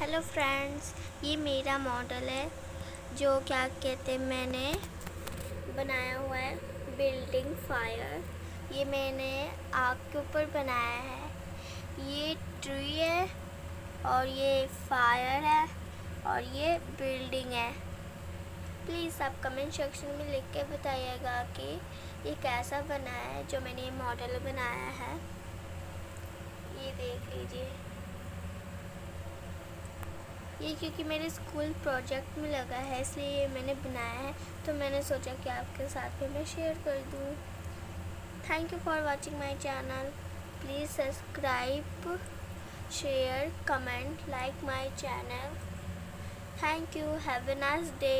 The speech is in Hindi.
हेलो फ्रेंड्स ये मेरा मॉडल है, जो क्या कहते हैं, मैंने बनाया हुआ है बिल्डिंग फायर ये मैंने आग के ऊपर बनाया है. ये ट्री है और ये फायर है और ये बिल्डिंग है. प्लीज़ आप कमेंट सेक्शन में लिख के बताइएगा कि ये कैसा बना है, जो मैंने ये मॉडल बनाया है. ये देख लीजिए. ये क्योंकि मेरे स्कूल प्रोजेक्ट में लगा है, इसलिए ये मैंने बनाया है तो मैंने सोचा कि आपके साथ में मैं शेयर कर दूँ। Thank you for watching my channel please subscribe share comment like my channel thank you have a nice day